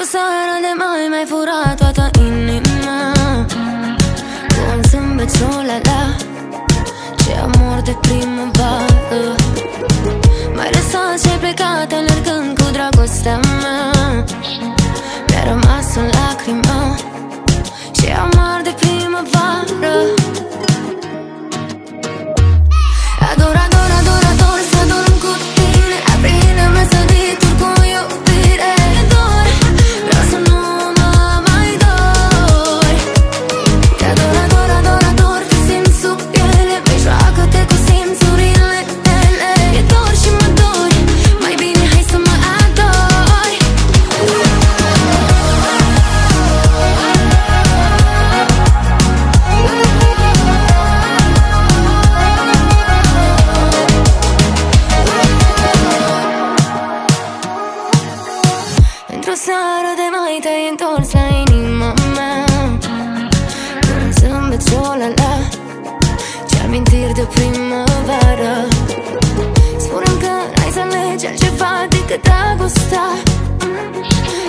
Într-o seară de mai mai furat toată inima. Cu un zâmbet la la Ce amor de primăvară. Mai lăsat și plecat alergând Într-o seară de mai te-ai întors la inima mea. Cu un zâmbet la Ce amintiri de primăvară. Spune că ai să alegi altceva decât dragostea.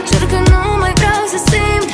Cer că nu mai vreau să simt